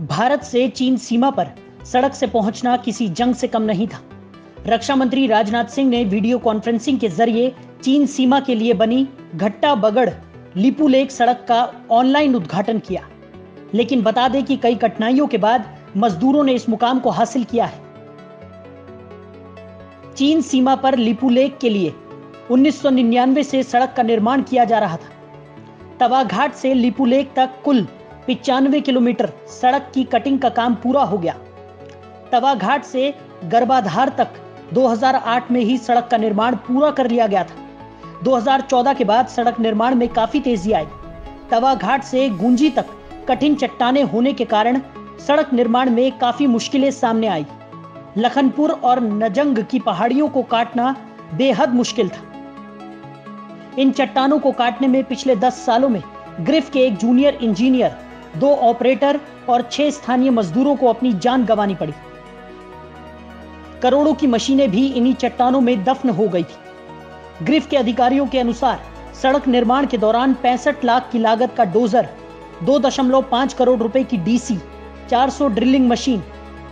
भारत से चीन सीमा पर सड़क से पहुँचना किसी जंग से कम नहीं था। रक्षा मंत्री राजनाथ सिंह ने वीडियो कॉन्फ्रेंसिंग के ज़रिए चीन सीमा के लिए बनी घट्टा बगड़ लिपू लेक सड़क का ऑनलाइन उद्घाटन किया। लेकिन बता दें कि कई कठिनाइयों के बाद मजदूरों ने इस मुकाम को हासिल किया है। चीन सीमा पर लिपू लेक के लिए 1999 से सड़क का निर्माण किया जा रहा था। तवाघाट से लिपू लेक तक कुल पिचानवे किलोमीटर सड़क की कटिंग का काम पूरा हो गया। तवा घाट से गर्भाधार तक 2008 में ही सड़क का निर्माण पूरा कर लिया गया था। 2014 के बाद सड़क निर्माण में काफ़ी तेज़ी आई। तवा घाट से गुंजी तक कठिन चट्टाने होने के कारण सड़क निर्माण में काफ़ी मुश्किलें सामने आई। लखनपुर और नजंग की पहाड़ियों को काटना बेहद मुश्किल था। इन चट्टानों को काटने में पिछले 10 सालों में ग्रिफ के एक जूनियर इंजीनियर दो ऑपरेटर और छह स्थानीय मजदूरों को अपनी जान गंवानी पड़ी। करोड़ों की मशीनें भी इन्हीं चट्टानों में दफन हो गई थी। ग्रिफ के अधिकारियों के अनुसार, सड़क निर्माण के दौरान पैंसठ लाख की लागत का डोजर 2.5 करोड़ रुपए की डीसी 400 ड्रिलिंग मशीन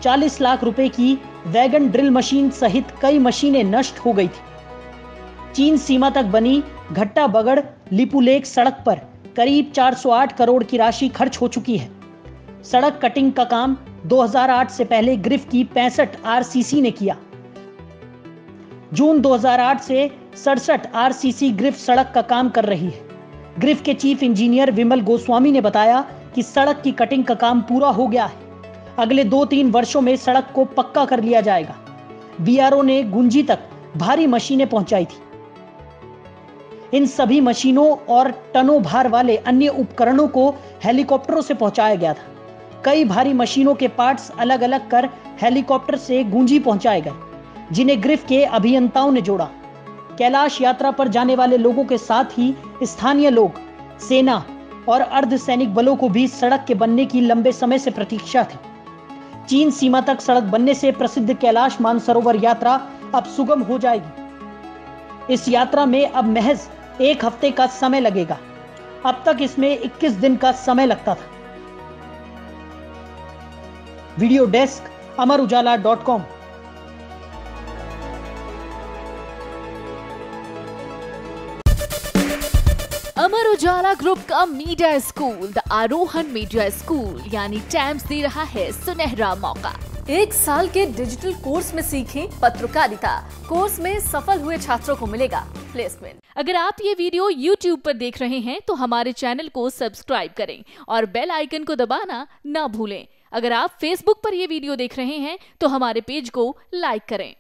40 लाख रुपए की वैगन ड्रिल मशीन सहित कई मशीनें नष्ट हो गई थी। चीन सीमा तक बनी घट्टा बगड़ लिपुलेक सड़क पर करीब 408 करोड़ की राशि खर्च हो चुकी है। सड़क कटिंग का काम 2008 से पहले ग्रिफ की पैंसठ आरसीसी ने किया। जून 2008 से सड़सठ आरसीसी ग्रिफ सड़क का काम कर रही है। ग्रिफ के चीफ इंजीनियर विमल गोस्वामी ने बताया कि सड़क की कटिंग का काम पूरा हो गया है। अगले दो तीन वर्षों में सड़क को पक्का कर लिया जाएगा। बीआरओ ने गुंजी तक भारी मशीनें पहुंचाई थी। इन सभी मशीनों और टनों भार वाले अन्य उपकरणों को हेलीकॉप्टरों से पहुँचाया गया था। कई भारी मशीनों के पार्ट्स अलग अलग कर हेलीकॉप्टर से गूंजी पहुँचाए गए, जिन्हें ग्रिफ के अभियंताओं ने जोड़ा। कैलाश यात्रा पर जाने वाले लोगों के साथ ही स्थानीय लोग, सेना और अर्धसैनिक बलों को भी सड़क के बनने की लंबे समय से प्रतीक्षा थी। चीन सीमा तक सड़क बनने से प्रसिद्ध कैलाश मानसरोवर यात्रा अब सुगम हो जाएगी। इस यात्रा में अब महज एक हफ़्ते का समय लगेगा। अब तक इसमें 21 दिन का समय लगता था। Video desk Amar Ujala dot com. Amar Ujala group का media school, the Aarohan media school, यानी टैम्स दे रहा है सुनहरा मौका। एक साल के डिजिटल कोर्स में सीखें पत्रकारिता। कोर्स में सफल हुए छात्रों को मिलेगा प्लेसमेंट। अगर आप ये वीडियो YouTube पर देख रहे हैं तो हमारे चैनल को सब्सक्राइब करें और बेल आइकन को दबाना ना भूलें। अगर आप Facebook पर ये वीडियो देख रहे हैं तो हमारे पेज को लाइक करें।